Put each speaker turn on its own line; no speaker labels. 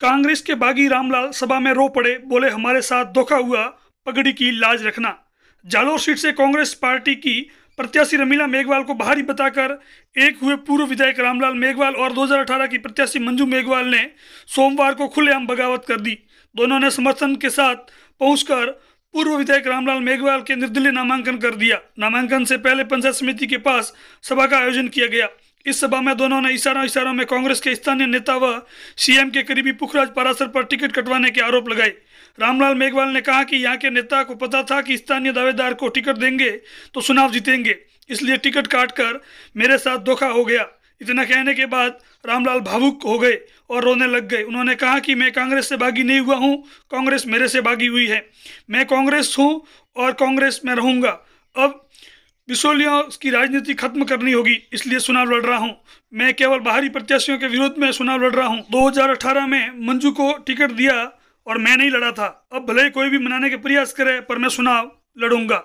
कांग्रेस के बागी रामलाल सभा में रो पड़े, बोले, हमारे साथ धोखा हुआ, पगड़ी की लाज रखना। जालोर सीट से कांग्रेस पार्टी की प्रत्याशी रमीला मेघवाल को बाहरी बताकर एक हुए पूर्व विधायक रामलाल मेघवाल और 2018 की प्रत्याशी मंजू मेघवाल ने सोमवार को खुलेआम बगावत कर दी। दोनों ने समर्थन के साथ पहुंचकर पूर्व विधायक रामलाल मेघवाल के निर्दलीय नामांकन कर दिया। नामांकन से पहले पंचायत समिति के पास सभा का आयोजन किया गया। इस सभा में दोनों ने इशारों इशारों में कांग्रेस के स्थानीय नेता व सीएम के करीबी पुखराज पारासर पर टिकट कटवाने के आरोप लगाए। रामलाल मेघवाल ने कहा कि यहाँ के नेता को पता था कि स्थानीय दावेदार को टिकट देंगे तो चुनाव जीतेंगे, इसलिए टिकट काट कर मेरे साथ धोखा हो गया। इतना कहने के बाद रामलाल भावुक हो गए और रोने लग गए। उन्होंने कहा कि मैं कांग्रेस से बागी नहीं हुआ हूँ, कांग्रेस मेरे से बागी हुई है। मैं कांग्रेस हूँ और कांग्रेस में रहूँगा। अब बिसोलियों की राजनीति खत्म करनी होगी, इसलिए चुनाव लड़ रहा हूँ। मैं केवल बाहरी प्रत्याशियों के विरोध में चुनाव लड़ रहा हूँ। 2018 में मंजू को टिकट दिया और मैं नहीं लड़ा था। अब भले ही कोई भी मनाने के प्रयास करे, पर मैं चुनाव लड़ूँगा।